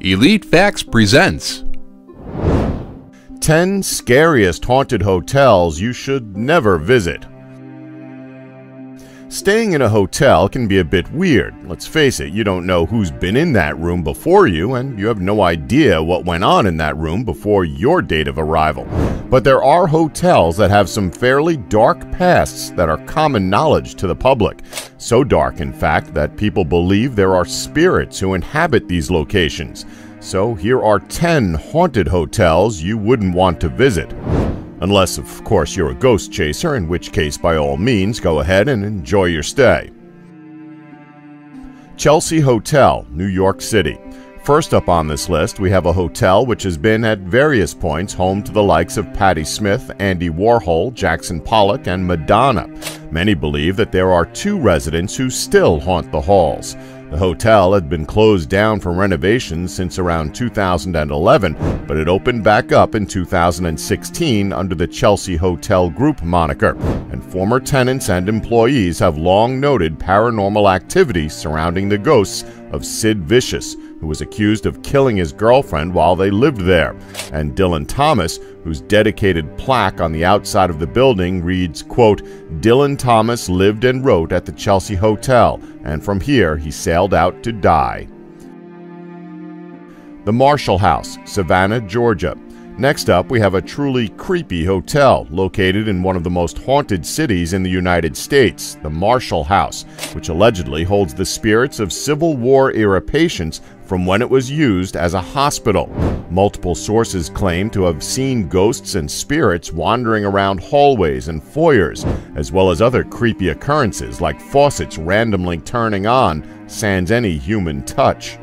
Elite Facts presents 10 Scariest Haunted Hotels You Should Never Visit. Staying in a hotel can be a bit weird. Let's face it, you don't know who's been in that room before you, and you have no idea what went on in that room before your date of arrival. But there are hotels that have some fairly dark pasts that are common knowledge to the public. So dark, in fact, that people believe there are spirits who inhabit these locations. So here are 10 haunted hotels you wouldn't want to visit. Unless, of course, you're a ghost chaser, in which case, by all means, go ahead and enjoy your stay. Chelsea Hotel, New York City. First up on this list, we have a hotel which has been at various points home to the likes of Patti Smith, Andy Warhol, Jackson Pollock, and Madonna. Many believe that there are two residents who still haunt the halls. The hotel had been closed down for renovations since around 2011, but it opened back up in 2016 under the Chelsea Hotel Group moniker, and former tenants and employees have long noted paranormal activity surrounding the ghosts of Sid Vicious, who was accused of killing his girlfriend while they lived there, and Dylan Thomas, whose dedicated plaque on the outside of the building reads, quote, Dylan Thomas lived and wrote at the Chelsea Hotel, and from here he sailed out to die. The Marshall House, Savannah, Georgia. Next up, we have a truly creepy hotel located in one of the most haunted cities in the United States, the Marshall House, which allegedly holds the spirits of Civil War era patients from when it was used as a hospital. Multiple sources claim to have seen ghosts and spirits wandering around hallways and foyers, as well as other creepy occurrences like faucets randomly turning on, sans any human touch.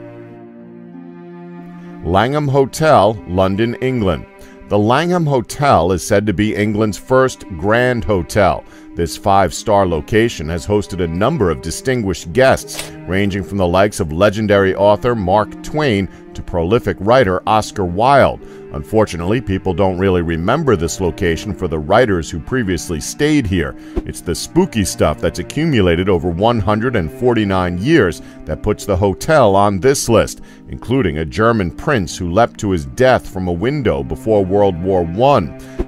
Langham Hotel, London, England. The Langham Hotel is said to be England's first grand hotel. This five star location has hosted a number of distinguished guests, ranging from the likes of legendary author Mark Twain to prolific writer Oscar Wilde. Unfortunately, people don't really remember this location for the writers who previously stayed here. It's the spooky stuff that's accumulated over 149 years that puts the hotel on this list, including a German prince who leapt to his death from a window before World War I,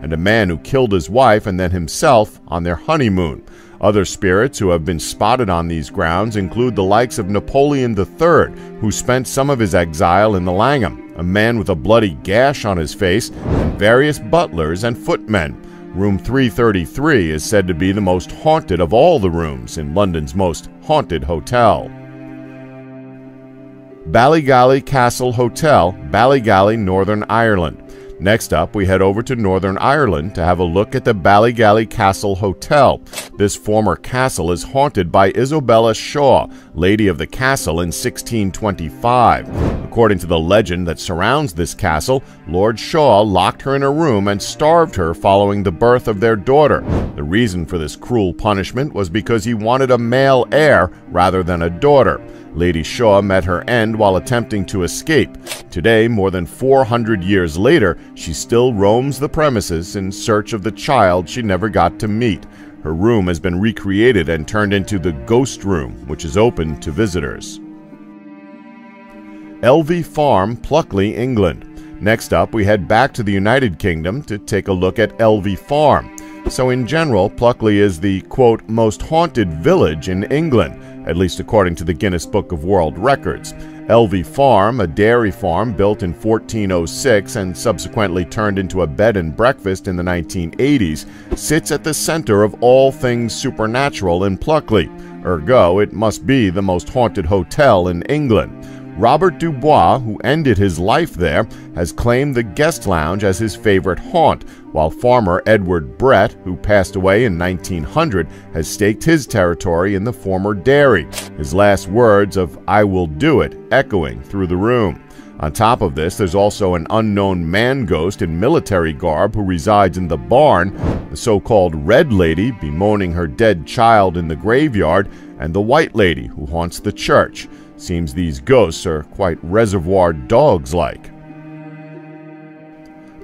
and a man who killed his wife and then himself on their honeymoon. Other spirits who have been spotted on these grounds include the likes of Napoleon III, who spent some of his exile in the Langham, a man with a bloody gash on his face, and various butlers and footmen. Room 333 is said to be the most haunted of all the rooms in London's most haunted hotel. Ballygally Castle Hotel, Ballygally, Northern Ireland. Next up, we head over to Northern Ireland to have a look at the Ballygally Castle Hotel. This former castle is haunted by Isabella Shaw, Lady of the Castle in 1625. According to the legend that surrounds this castle, Lord Shaw locked her in a room and starved her following the birth of their daughter. The reason for this cruel punishment was because he wanted a male heir rather than a daughter. Lady Shaw met her end while attempting to escape. Today, more than 400 years later, she still roams the premises in search of the child she never got to meet. Her room has been recreated and turned into the Ghost Room, which is open to visitors. Elvey Farm, Pluckley, England. Next up, we head back to the United Kingdom to take a look at Elvey Farm. So, in general, Pluckley is the quote, most haunted village in England at least according to the Guinness Book of World Records. Elvey Farm, a dairy farm built in 1406 and subsequently turned into a bed and breakfast in the 1980s, sits at the center of all things supernatural in Pluckley. Ergo, it must be the most haunted hotel in England. Robert Dubois, who ended his life there, has claimed the guest lounge as his favorite haunt, while farmer Edward Brett, who passed away in 1900, has staked his territory in the former dairy, his last words of, I will do it, echoing through the room. On top of this, there's also an unknown man ghost in military garb who resides in the barn, the so called Red Lady bemoaning her dead child in the graveyard, and the White Lady who haunts the church. Seems these ghosts are quite reservoir dogs like.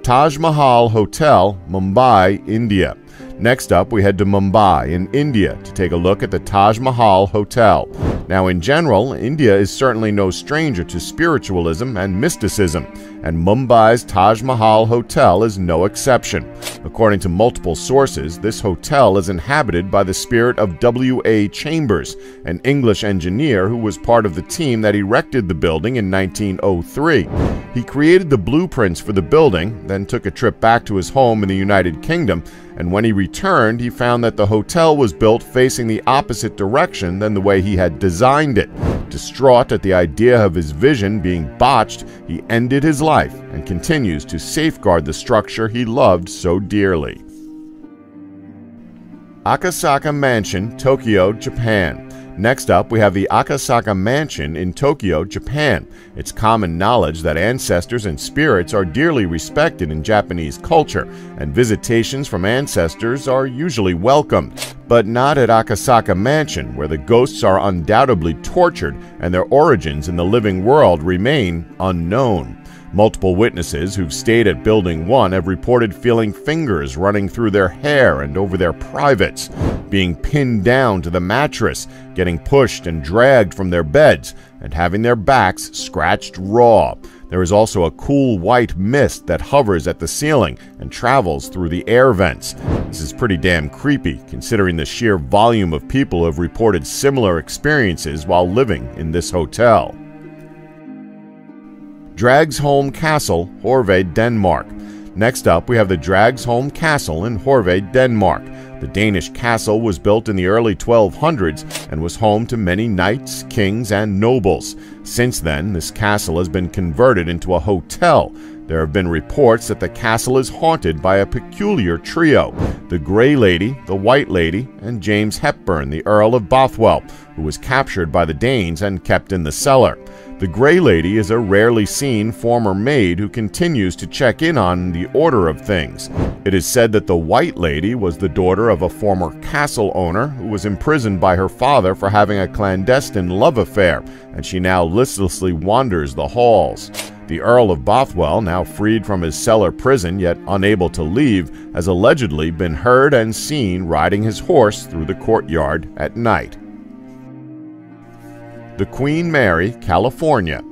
Taj Mahal Hotel, Mumbai, India. Next up, we head to Mumbai in India to take a look at the Taj Mahal Hotel. Now, in general, India is certainly no stranger to spiritualism and mysticism, and Mumbai's Taj Mahal Hotel is no exception. According to multiple sources, this hotel is inhabited by the spirit of W.A. Chambers, an English engineer who was part of the team that erected the building in 1903. He created the blueprints for the building, then took a trip back to his home in the United Kingdom and when he returned, he found that the hotel was built facing the opposite direction than the way he had designed it. Distraught at the idea of his vision being botched, he ended his life and continues to safeguard the structure he loved so dearly. Akasaka Mansion, Tokyo, Japan. Next up, we have the Akasaka Mansion in Tokyo, Japan. It's common knowledge that ancestors and spirits are dearly respected in Japanese culture, and visitations from ancestors are usually welcomed. But not at Akasaka Mansion, where the ghosts are undoubtedly tortured and their origins in the living world remain unknown. Multiple witnesses who've stayed at Building 1 have reported feeling fingers running through their hair and over their privates, being pinned down to the mattress, getting pushed and dragged from their beds, and having their backs scratched raw. There is also a cool white mist that hovers at the ceiling and travels through the air vents. This is pretty damn creepy, considering the sheer volume of people who have reported similar experiences while living in this hotel. Dragsholm Castle, Horved, Denmark. Next up, we have the Dragsholm Castle in Horved, Denmark. The Danish castle was built in the early 1200s and was home to many knights, kings, and nobles. Since then, this castle has been converted into a hotel. There have been reports that the castle is haunted by a peculiar trio the Grey Lady, the White Lady, and James Hepburn, the Earl of Bothwell, who was captured by the Danes and kept in the cellar. The Grey Lady is a rarely seen former maid who continues to check in on the order of things. It is said that the White Lady was the daughter of a former castle owner who was imprisoned by her father for having a clandestine love affair, and she now listlessly wanders the halls. The Earl of Bothwell, now freed from his cellar prison yet unable to leave, has allegedly been heard and seen riding his horse through the courtyard at night the Queen Mary, California.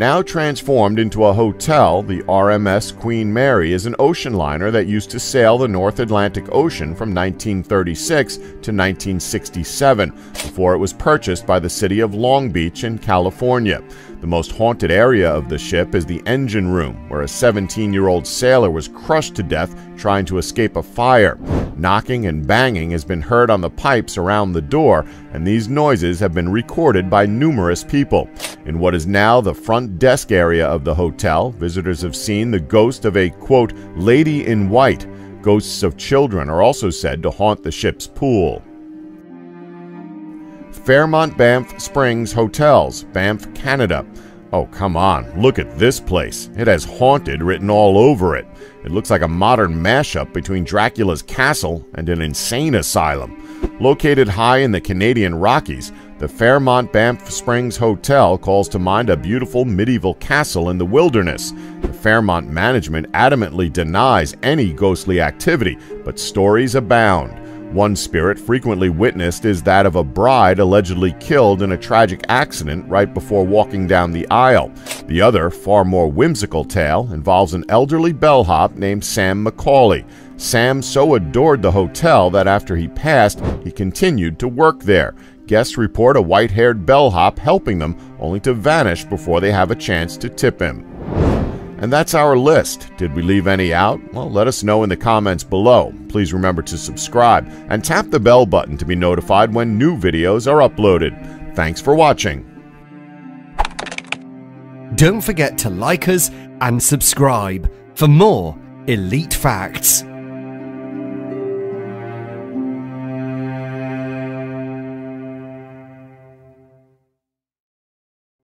Now transformed into a hotel, the RMS Queen Mary is an ocean liner that used to sail the North Atlantic Ocean from 1936 to 1967, before it was purchased by the city of Long Beach in California. The most haunted area of the ship is the engine room, where a 17 year old sailor was crushed to death trying to escape a fire. Knocking and banging has been heard on the pipes around the door, and these noises have been recorded by numerous people. In what is now the front desk area of the hotel, visitors have seen the ghost of a, quote, lady in white. Ghosts of children are also said to haunt the ship's pool. Fairmont Banff Springs Hotels, Banff, Canada. Oh, come on, look at this place. It has haunted written all over it. It looks like a modern mashup between Dracula's castle and an insane asylum. Located high in the Canadian Rockies, the Fairmont Banff Springs Hotel calls to mind a beautiful medieval castle in the wilderness. The Fairmont management adamantly denies any ghostly activity, but stories abound. One spirit frequently witnessed is that of a bride allegedly killed in a tragic accident right before walking down the aisle. The other, far more whimsical tale involves an elderly bellhop named Sam McCauley. Sam so adored the hotel that after he passed, he continued to work there. Guests report a white haired bellhop helping them, only to vanish before they have a chance to tip him. And that's our list. Did we leave any out? Well, let us know in the comments below. Please remember to subscribe and tap the bell button to be notified when new videos are uploaded. Thanks for watching. Don't forget to like us and subscribe for more Elite Facts.